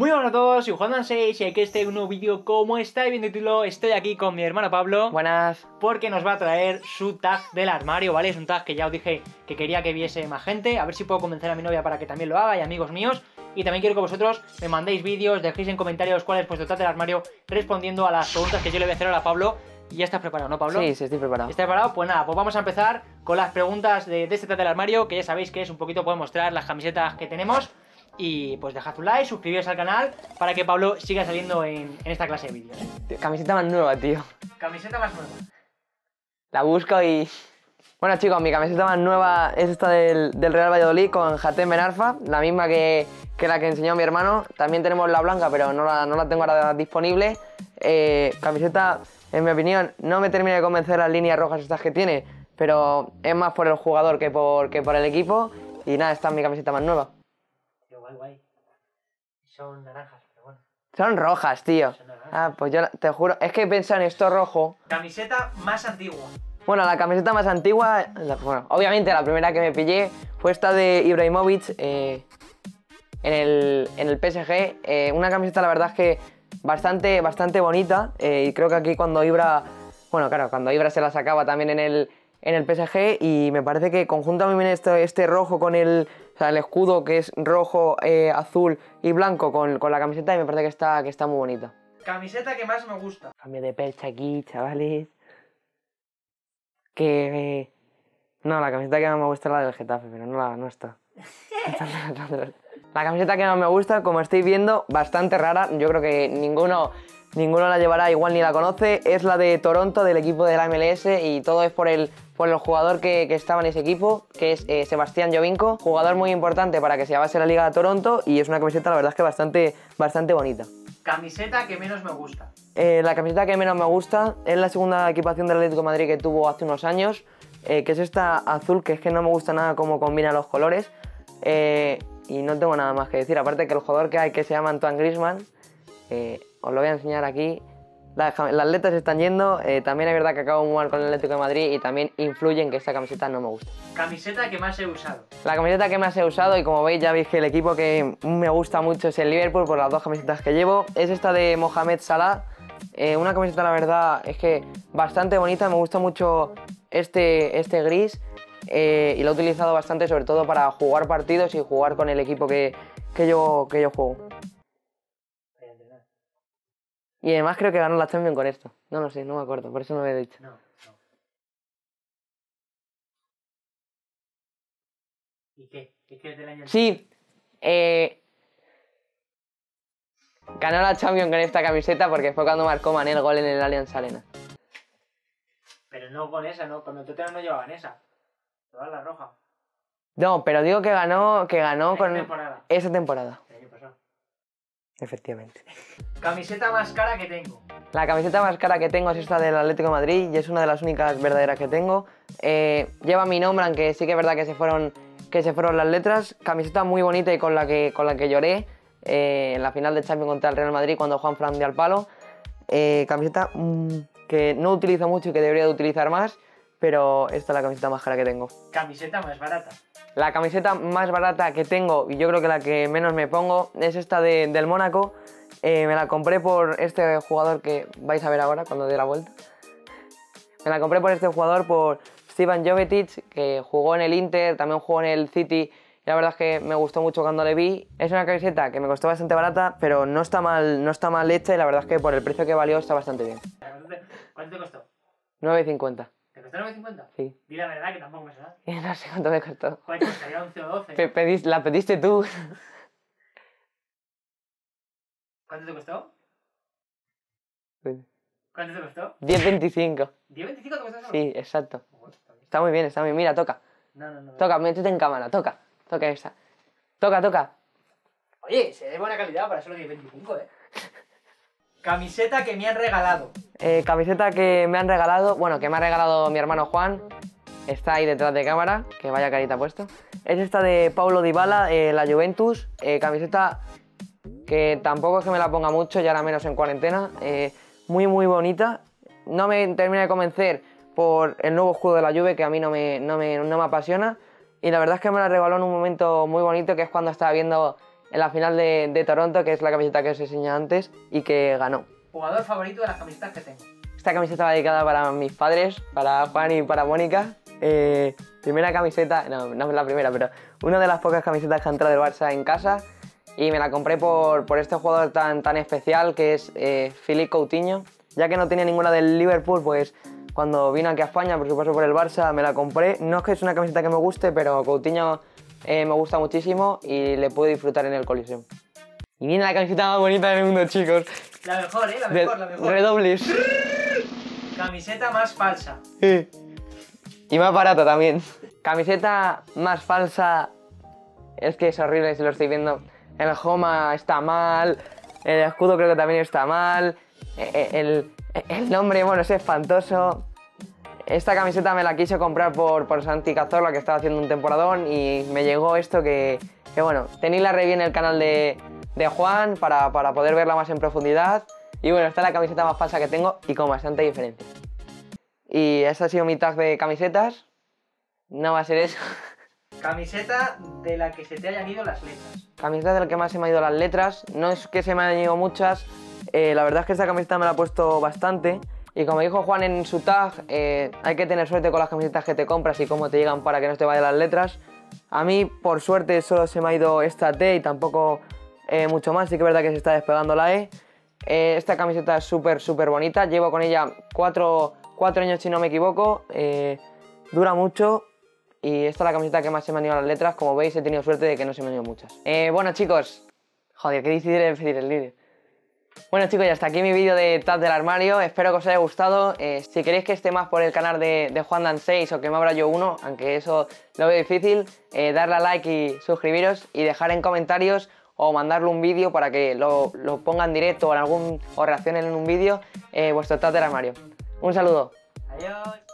Muy buenas a todos, soy Juan 6 y aquí este un nuevo vídeo. Como estáis viendo el título, estoy aquí con mi hermano Pablo. Buenas. Porque nos va a traer su tag del armario, ¿vale? Es un tag que ya os dije que quería que viese más gente. A ver si puedo convencer a mi novia para que también lo haga y amigos míos. Y también quiero que vosotros me mandéis vídeos, dejéis en comentarios cuál es vuestro tag del armario respondiendo a las preguntas que yo le voy a hacer ahora a Pablo. Y ya estás preparado, ¿no, Pablo? Sí, sí, estoy preparado. ¿Estás preparado? Pues nada, pues vamos a empezar con las preguntas de, de este tag del armario, que ya sabéis que es un poquito, puedo mostrar las camisetas que tenemos. Y pues dejad un like, suscribiros al canal para que Pablo siga saliendo en, en esta clase de vídeos. Camiseta más nueva, tío. Camiseta más nueva. La busco y... Bueno chicos, mi camiseta más nueva es esta del, del Real Valladolid con Jatem Benarfa, la misma que, que, la que enseñó mi hermano. También tenemos la blanca, pero no la, no la tengo ahora disponible. Eh, camiseta, en mi opinión, no me termina de convencer las líneas rojas estas que tiene, pero es más por el jugador que por, que por el equipo. Y nada, esta es mi camiseta más nueva. Guay, guay. Son naranjas, pero bueno. Son rojas, tío. Son naranjas. Ah, pues yo te juro, es que pensado en esto rojo. Camiseta más antigua. Bueno, la camiseta más antigua, la- bueno, obviamente la primera que me pillé fue esta de Ibrahimovic eh, en, el, en el PSG. Eh, una camiseta, la verdad es que bastante, bastante bonita. eh, y creo que aquí cuando Ibra, bueno, claro, cuando Ibra se la sacaba también en el, en el PSG. Y me parece que conjunta muy bien este, este rojo con el, sea, el escudo que es rojo, eh, azul y blanco con, con la camiseta. Y me parece que está, que está muy bonita. Camiseta que más me gusta. Cambio de percha aquí, chavales. Que. eh, No, la camiseta que más me gusta es la del Getafe, pero no, la, no está. la camiseta que más me gusta, como estáis viendo, bastante rara. Yo creo que ninguno, ninguno la llevará, igual ni la conoce. Es la de Toronto, del equipo de la MLS, y todo es por el, por el jugador que, que estaba en ese equipo, que es eh, Sebastián Jovinko. Jugador muy importante para que se llevase la Liga de Toronto, y es una camiseta, la verdad es que bastante, bastante bonita. Camiseta que menos me gusta. Eh, la camiseta que menos me gusta es la segunda equipación del Atlético de Madrid que tuvo hace unos años, eh, que es esta azul, que es que no me gusta nada cómo combina los colores. eh, y no tengo nada más que decir, aparte que el jugador que hay que se llama Antoine Griezmann, eh, os lo voy a enseñar aquí. Las, las letras están yendo, eh, también es verdad que acabo muy mal con el Atlético de Madrid y también influye en que esta camiseta no me gusta. Camiseta que más he usado. La camiseta que más he usado y como veis ya veis que el equipo que me gusta mucho es el Liverpool por las dos camisetas que llevo. Es esta de Mohamed Salah. Eh, una camiseta la verdad es que bastante bonita, me gusta mucho este, este gris eh, y lo he utilizado bastante sobre todo para jugar partidos y jugar con el equipo que, que yo, que yo juego. Y además creo que ganó la Champions con esto. No lo sé, no me acuerdo, por eso no lo he dicho. No, no. ¿Y qué? ¿Qué quieres del año? Sí, eh, ganó la Champions con esta camiseta porque fue cuando marcó Mané el gol en el Allianz Arena. Pero no con esa, ¿no? Con el Tottenham no llevaban esa. Llevaban la roja. No, pero digo que ganó, que ganó Esa con temporada. esa temporada. El año pasado. Efectivamente. Camiseta más cara que tengo. La camiseta más cara que tengo es esta del Atlético de Madrid y es una de las únicas verdaderas que tengo. Eh, lleva mi nombre, aunque sí que es verdad que se fueron, que se fueron las letras. Camiseta muy bonita y con la que, con la que lloré eh, en la final de Champions contra el Real Madrid cuando Juan Fran dio al palo. Eh, camiseta mm, que no utilizo mucho y que debería de utilizar más, pero esta es la camiseta más cara que tengo. Camiseta más barata. La camiseta más barata que tengo, y yo creo que la que menos me pongo, es esta de- del Mónaco. Eh, me la compré por este jugador que vais a ver ahora cuando dé la vuelta. Me la compré por este jugador, por Stevan Jovetic, que jugó en el Inter, también jugó en el City. Y la verdad es que me gustó mucho cuando le vi. Es una camiseta que me costó bastante barata, pero no está mal, no está mal hecha y la verdad es que por el precio que valió está bastante bien. ¿Cuánto te, cuánto te costó? 9.50. ¿Te costó 9.50? Sí. Di la verdad que tampoco me suena. No sé cuánto me costó. Joder, costaría 11 o 12. Pe- pedis- la pediste tú. ¿Cuánto te costó? ¿Cuánto te costó? 10.25. ¿10.25 te costó eso? Sí, exacto. Está bien. Está muy bien, está muy bien. Mira, toca. No, no, no. Toca, métete en cámara, toca. Toca esa. Toca, toca. Oye, se ve buena calidad para solo 10.25, eh. Camiseta que me han regalado. Eh, camiseta que me han regalado, bueno, que me ha regalado mi hermano Juan. Está ahí detrás de cámara, que vaya carita puesto. Es esta de Paulo Dybala, eh, la Juventus. Eh, camiseta que tampoco es que me la ponga mucho, ya ahora menos en cuarentena. Muy, muy bonita. No me termina de convencer por el nuevo escudo de la Juve, que a mí no me, no me, no me apasiona. Y la verdad es que me la regaló en un momento muy bonito, que es cuando estaba viendo en la final de, de Toronto, que es la camiseta que os enseñé antes, y que ganó. Jugador favorito de las camisetas que tengo. Esta camiseta va dedicada para mis padres, para Juan y para Mónica. Eh, primera camiseta, no, no es la primera, pero una de las pocas camisetas que ha entrado del Barça en casa. Y me la compré por, por este jugador tan, tan especial que es eh, Philippe Coutinho. Ya que no tenía ninguna del Liverpool, pues cuando vino aquí a España, por supuesto por el Barça, me la compré. No es que es una camiseta que me guste, pero Coutinho eh, me gusta muchísimo y le puedo disfrutar en el Coliseum. Y viene la camiseta más bonita del mundo, chicos. La mejor, ¿eh? La mejor, la mejor. Redobles. Camiseta más falsa. Y más barata también. Camiseta más falsa. Es que es horrible si lo estoy viendo. El Homa está mal. El escudo creo que también está mal. e- e- El, el nombre, bueno, es espantoso. Esta camiseta me la quise comprar por, por Santi Cazorla, que estaba haciendo un temporadón, y me llegó esto que, que bueno, tenéis la review en el canal de, de Juan para, para poder verla más en profundidad. Y bueno, esta es la camiseta más falsa que tengo y con bastante diferencia. Y ese ha sido mi tag de camisetas. No va a ser eso. Camiseta de la que se te hayan ido las letras. Camiseta del que más se me han ido las letras. No es que se me hayan ido muchas. eh, la verdad es que esta camiseta me la he puesto bastante. Y como dijo Juan en su tag, eh, hay que tener suerte con las camisetas que te compras y cómo te llegan para que no te vayan las letras. A mí, por suerte, solo se me ha ido esta T y tampoco eh, mucho más. Sí que es verdad que se está despegando la E. Eh, esta camiseta es súper, súper bonita. Llevo con ella cuatro, cuatro años, si no me equivoco. Eh, dura mucho. Y esta es la camiseta que más se me han ido las letras. Como veis, he tenido suerte de que no se me han ido muchas. Eh, bueno, chicos. Joder, qué difícil es pedir el vídeo. Bueno chicos, ya hasta aquí mi vídeo de Tag del Armario, espero que os haya gustado. Eh, si queréis que esté más por el canal de, Juan Dan 6 o que me abra yo uno, aunque eso lo veo difícil, eh, darle a like y suscribiros y dejar en comentarios o mandarle un vídeo para que lo, lo ponga directo o, en algún, o reaccionen en un vídeo eh, vuestro Tag del Armario. Un saludo. Adiós.